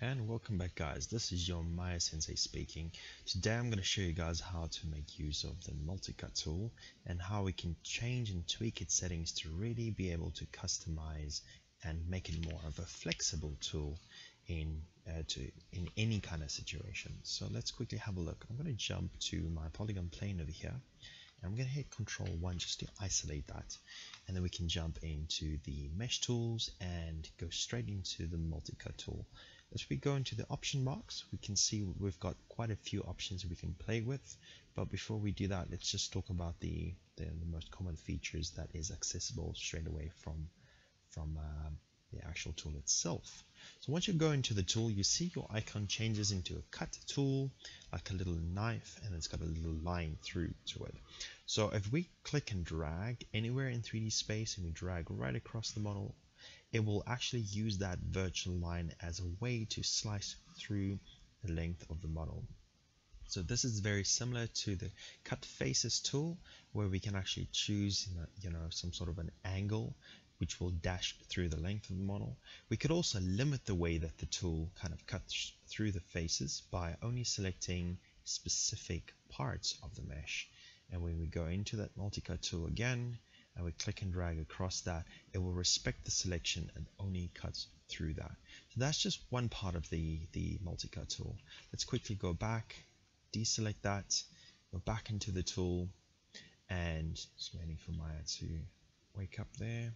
and welcome back guys. This is your Maya Sensei speaking. Today I'm going to show you guys how to make use of the multi-cut tool and how we can change and tweak its settings to really be able to customize and make it more of a flexible tool in uh, to in any kind of situation. So let's quickly have a look. I'm going to jump to my polygon plane over here I'm going to hit control 1 just to isolate that. And then we can jump into the mesh tools and go straight into the multi-cut tool as we go into the option box we can see we've got quite a few options we can play with but before we do that let's just talk about the, the, the most common features that is accessible straight away from from uh, the actual tool itself so once you go into the tool, you see your icon changes into a cut tool, like a little knife, and it's got a little line through to it. So if we click and drag anywhere in 3D space and we drag right across the model, it will actually use that virtual line as a way to slice through the length of the model. So this is very similar to the cut faces tool where we can actually choose you know some sort of an angle which will dash through the length of the model. We could also limit the way that the tool kind of cuts through the faces by only selecting specific parts of the mesh. And when we go into that multi-cut tool again, and we click and drag across that, it will respect the selection and only cuts through that. So that's just one part of the, the multi-cut tool. Let's quickly go back, deselect that, go back into the tool, and just waiting for Maya to wake up there.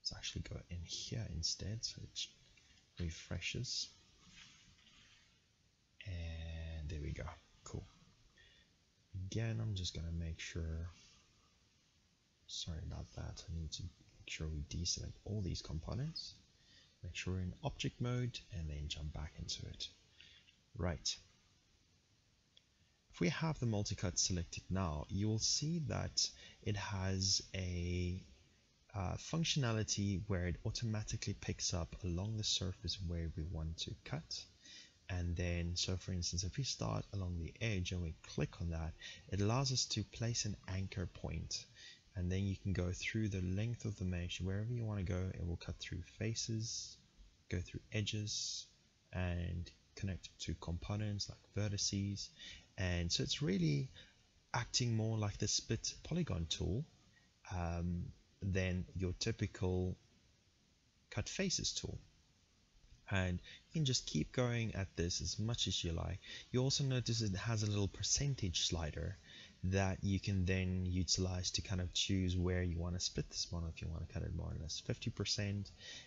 Let's actually go in here instead so it refreshes. And there we go. Again, I'm just to make sure. Sorry about that. I need to make sure we deselect all these components. Make sure we're in object mode and then jump back into it. Right. If we have the multi-cut selected now, you will see that it has a uh, functionality where it automatically picks up along the surface where we want to cut and then so for instance if we start along the edge and we click on that it allows us to place an anchor point. And then you can go through the length of the mesh. Wherever you want to go it will cut through faces go through edges and connect to components like vertices. And so it's really acting more like the split polygon tool um, than your typical cut faces tool and you can just keep going at this as much as you like. You also notice it has a little percentage slider that you can then utilize to kind of choose where you want to split this model. If you want to cut it more or less 50%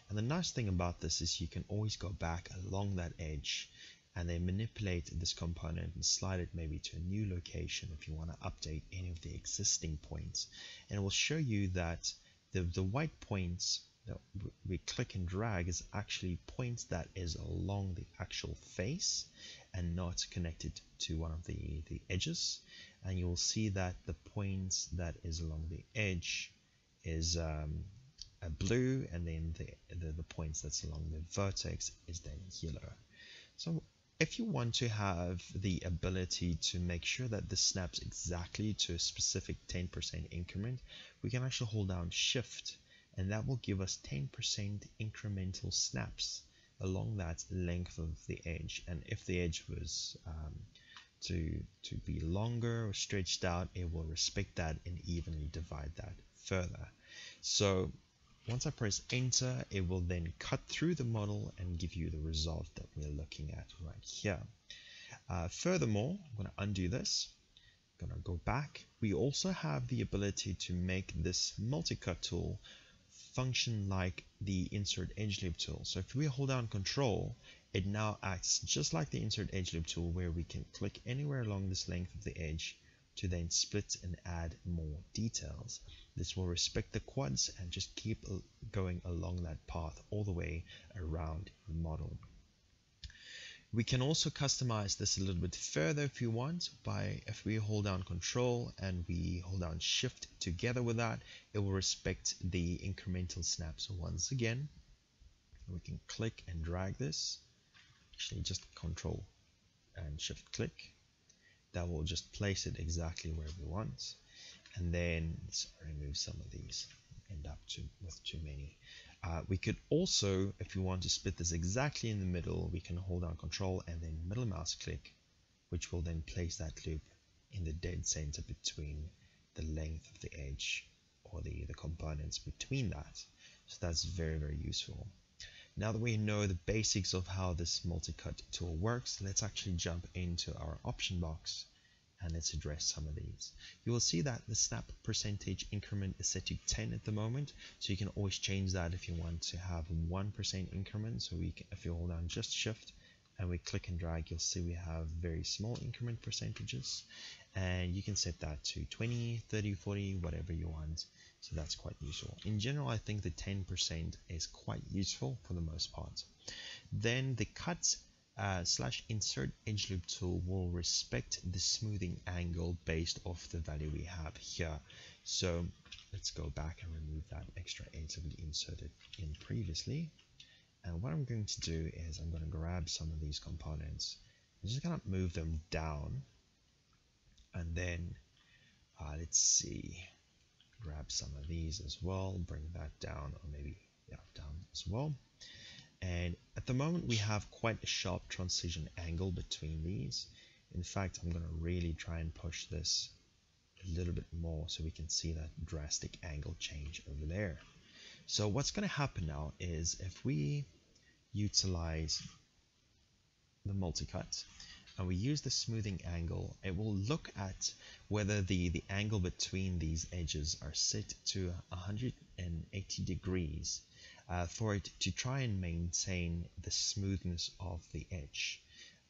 and the nice thing about this is you can always go back along that edge and then manipulate this component and slide it maybe to a new location if you want to update any of the existing points. And it will show you that the, the white points that we click and drag is actually points that is along the actual face and not connected to one of the, the edges. And you will see that the points that is along the edge is um, blue and then the, the, the points that's along the vertex is then yellow. So if you want to have the ability to make sure that this snaps exactly to a specific 10% increment, we can actually hold down shift and that will give us 10% incremental snaps along that length of the edge. And if the edge was um, to, to be longer or stretched out, it will respect that and evenly divide that further. So once I press enter, it will then cut through the model and give you the result that we're looking at right here. Uh, furthermore, I'm going to undo this. I'm going to go back. We also have the ability to make this multi-cut tool function like the insert edge loop tool. So if we hold down control, it now acts just like the insert edge loop tool where we can click anywhere along this length of the edge to then split and add more details. This will respect the quads and just keep going along that path all the way around the model. We can also customize this a little bit further if you want by if we hold down control and we hold down shift together with that it will respect the incremental snap so once again. We can click and drag this. Actually just control and shift click. That will just place it exactly where we want. And then remove some of these end up to, with too many Uh, we could also, if we want to split this exactly in the middle, we can hold down control and then middle mouse click, which will then place that loop in the dead center between the length of the edge or the, the components between that. So that's very, very useful. Now that we know the basics of how this multi-cut tool works, let's actually jump into our option box and let's address some of these. You will see that the snap percentage increment is set to 10 at the moment, so you can always change that if you want to have 1% increment. So we can, if you hold down just shift and we click and drag, you'll see we have very small increment percentages, and you can set that to 20, 30, 40, whatever you want. So that's quite useful. In general, I think the 10% is quite useful for the most part. Then the cuts uh, slash insert edge loop tool will respect the smoothing angle based off the value we have here. So let's go back and remove that extra edge that we inserted in previously. And what I'm going to do is I'm going to grab some of these components. Just going to move them down. And then uh, let's see, grab some of these as well, bring that down, or maybe yeah, down as well. And at the moment we have quite a sharp transition angle between these. In fact, I'm going to really try and push this a little bit more so we can see that drastic angle change over there. So what's going to happen now is if we utilize the multi-cut and we use the smoothing angle, it will look at whether the, the angle between these edges are set to 180 degrees uh, for it to try and maintain the smoothness of the edge.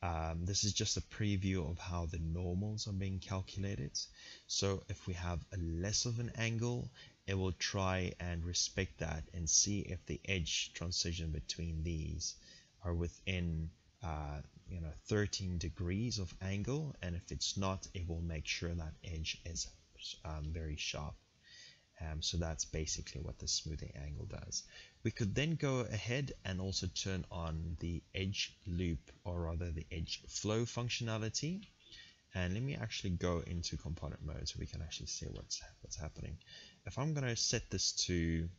Um, this is just a preview of how the normals are being calculated. So if we have a less of an angle, it will try and respect that and see if the edge transition between these are within uh, you know 13 degrees of angle and if it's not it will make sure that edge is um, very sharp um, so that's basically what the smoothing angle does. We could then go ahead and also turn on the edge loop or rather the edge flow functionality. And let me actually go into component mode so we can actually see what's, what's happening. If I'm going to set this to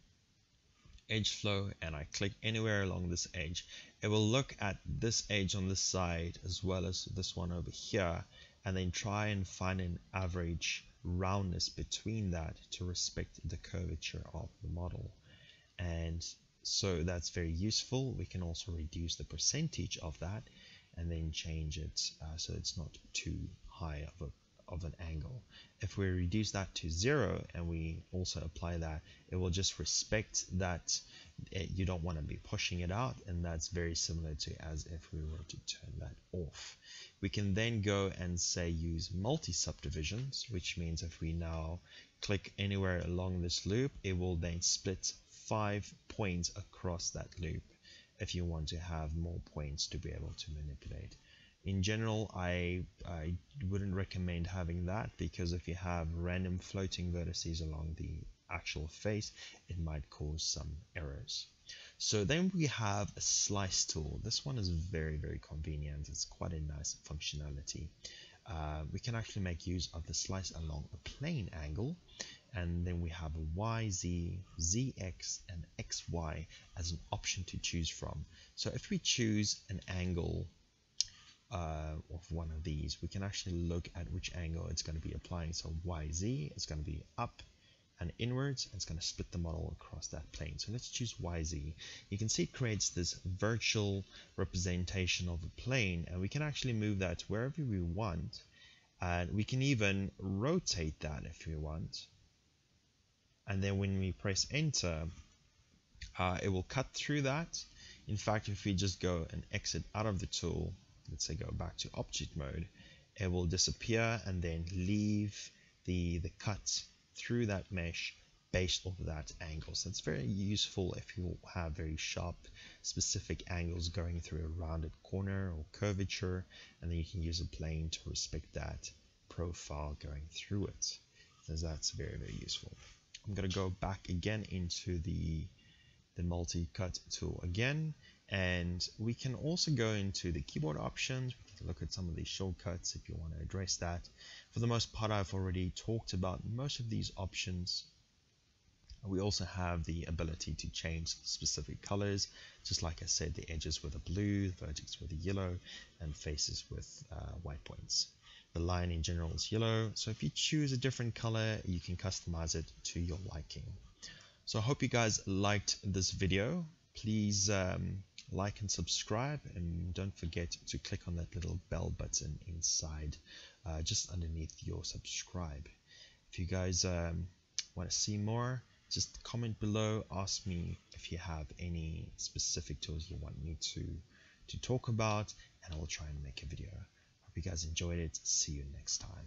edge flow and I click anywhere along this edge, it will look at this edge on this side as well as this one over here and then try and find an average roundness between that to respect the curvature of the model. And so that's very useful. We can also reduce the percentage of that and then change it uh, so it's not too high of a of an angle. If we reduce that to zero and we also apply that it will just respect that you don't want to be pushing it out and that's very similar to as if we were to turn that off we can then go and say use multi subdivisions, which means if we now click anywhere along this loop, it will then split five points across that loop if you want to have more points to be able to manipulate. In general, I, I wouldn't recommend having that because if you have random floating vertices along the actual face, it might cause some errors. So then we have a slice tool. This one is very, very convenient. It's quite a nice functionality. Uh, we can actually make use of the slice along a plane angle and then we have YZ, ZX and XY as an option to choose from. So if we choose an angle uh, of one of these, we can actually look at which angle it's going to be applying. So YZ is going to be up, and inwards and it's going to split the model across that plane. So let's choose YZ. You can see it creates this virtual representation of a plane and we can actually move that wherever we want and we can even rotate that if we want and then when we press enter uh, it will cut through that in fact if we just go and exit out of the tool let's say go back to object mode it will disappear and then leave the the cut through that mesh based off of that angle. So it's very useful if you have very sharp specific angles going through a rounded corner or curvature and then you can use a plane to respect that profile going through it. So that's very very useful. I'm going to go back again into the the multi-cut tool again and we can also go into the keyboard options we can look at some of these shortcuts if you want to address that for the most part I've already talked about most of these options We also have the ability to change specific colors, just like I said, the edges with a blue, the vertex with a yellow, and faces with uh, white points. The line in general is yellow, so if you choose a different color, you can customize it to your liking. So I hope you guys liked this video. Please um, like and subscribe, and don't forget to click on that little bell button inside, uh, just underneath your subscribe. If you guys um, want to see more, just comment below ask me if you have any specific tools you want me to to talk about and I'll try and make a video hope you guys enjoyed it see you next time